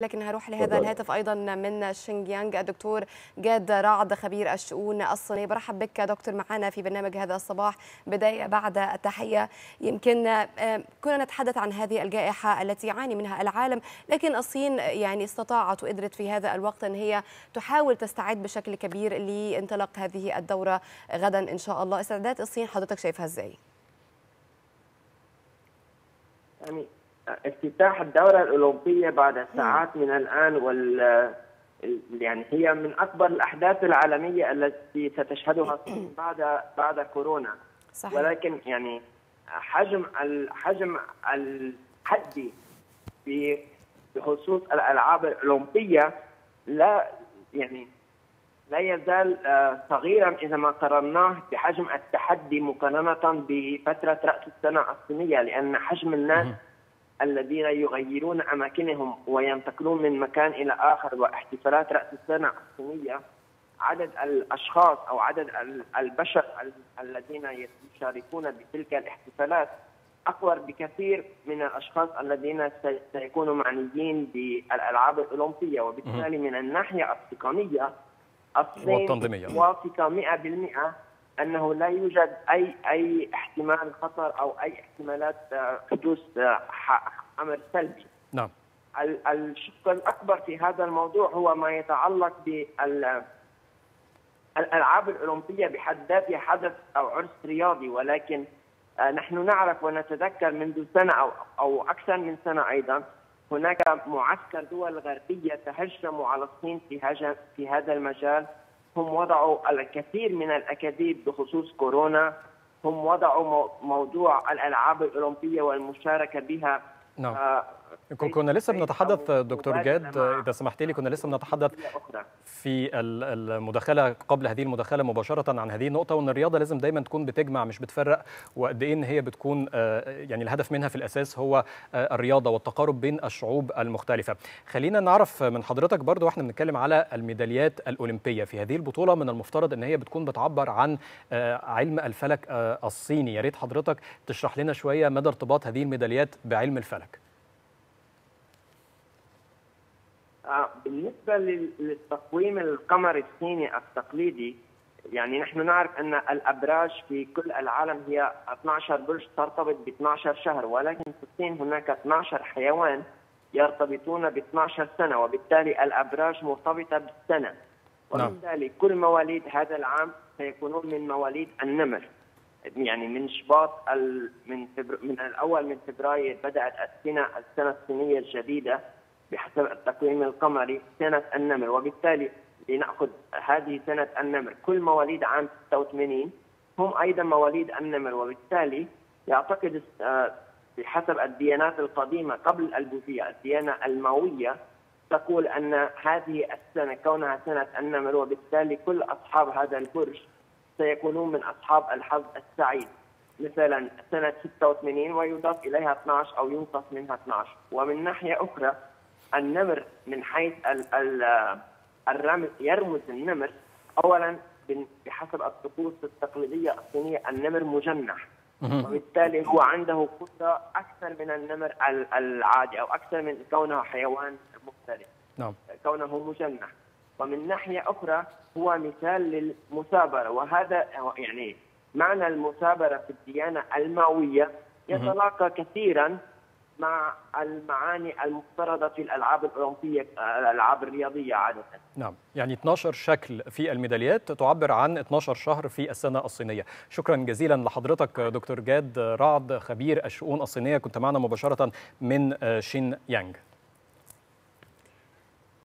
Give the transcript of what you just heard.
لكن هروح لهذا الهاتف أيضا من شينجيانغ. الدكتور جاد رعد خبير الشؤون الصينية. برحب بك دكتور معنا في برنامج هذا الصباح. بداية بعد التحية. يمكن كنا نتحدث عن هذه الجائحة التي يعاني منها العالم لكن الصين يعني استطاعت وقدرت في هذا الوقت إن هي تحاول تستعد بشكل كبير لانطلاق هذه الدورة غدا إن شاء الله. استعدادات الصين حضرتك شايفها إزاي؟ يعني افتتاح الدورة الأولمبية بعد ساعات من الآن وال يعني هي من أكبر الأحداث العالمية التي ستشهدها الصين بعد بعد كورونا. صحيح. ولكن يعني حجم حجم التحدي بخصوص الألعاب الأولمبية لا يعني لا يزال صغيرا إذا ما قارناه بحجم التحدي مقارنة بفترة رأس السنة الصينية لأن حجم الناس الذين يغيرون أماكنهم وينتقلون من مكان إلى آخر واحتفالات رأس السنة الصينية عدد الأشخاص أو عدد البشر الذين يشاركون بتلك الاحتفالات أكبر بكثير من الأشخاص الذين سيكونوا معنيين بالألعاب الأولمبية وبالتالي من الناحية التقنية الصين. واثقة 100% أنه لا يوجد أي أي احتمال خطر أو أي احتمالات حدوث أمر سلبي. نعم. الشق الأكبر في هذا الموضوع هو ما يتعلق بال الألعاب الأولمبية بحد ذاتها حدث أو عرس رياضي ولكن نحن نعرف ونتذكر منذ سنة أو أو أكثر من سنة أيضا هناك معسكر دول غربية تهجموا على الصين في هذا في هذا المجال هم وضعوا الكثير من الأكاذيب بخصوص كورونا. هم وضعوا موضوع الألعاب الأولمبية والمشاركة بها. نعم. آه كنا لسه بنتحدث دكتور جاد إذا سمحت لي كنا لسه بنتحدث في المداخلة قبل هذه المداخلة مباشرة عن هذه النقطة وإن الرياضة لازم دايما تكون بتجمع مش بتفرق وقد إيه إن هي بتكون يعني الهدف منها في الأساس هو الرياضة والتقارب بين الشعوب المختلفة. خلينا نعرف من حضرتك برضو وإحنا بنتكلم على الميداليات الأولمبية في هذه البطولة من المفترض إن هي بتكون بتعبر عن علم الفلك الصيني. يا ريت حضرتك تشرح لنا شوية مدى ارتباط هذه الميداليات بعلم الفلك. بالنسبة للتقويم القمري الصيني التقليدي يعني نحن نعرف أن الأبراج في كل العالم هي 12 برج ترتبط ب 12 شهر ولكن في الصين هناك 12 حيوان يرتبطون ب 12 سنة وبالتالي الأبراج مرتبطة بالسنة. ومن ذلك كل مواليد هذا العام سيكونون من مواليد النمر. يعني من شباط من فبر... من الأول من فبراير بدأت السنة السنة الصينية الجديدة. بحسب التقويم القمري سنة النمر وبالتالي لنأخذ هذه سنة النمر كل مواليد عام 86 هم أيضا مواليد النمر وبالتالي يعتقد بحسب الديانات القديمة قبل البوذية الديانة الماوية تقول أن هذه السنة كونها سنة النمر وبالتالي كل أصحاب هذا البرج سيكونون من أصحاب الحظ السعيد. مثلا سنة 86 ويضاف إليها 12 أو ينقص منها 12 ومن ناحية أخرى النمر من حيث الرمز يرمز النمر. اولا بحسب الطقوس التقليدية الصينية النمر مجنح. وبالتالي هو عنده قدرة أكثر من النمر العادي أو أكثر من كونه حيوان مختلف. نعم. كونه مجنح. ومن ناحية أخرى هو مثال للمثابرة. وهذا يعني معنى المثابرة في الديانة الماوية. يتلاقى كثيرا مع المعاني المفترضة في الألعاب الأولمبية الألعاب الرياضية عادة. نعم، يعني 12 شكل في الميداليات تعبر عن 12 شهر في السنة الصينية. شكرا جزيلا لحضرتك دكتور جاد رعد خبير الشؤون الصينية كنت معنا مباشرة من شين يانج.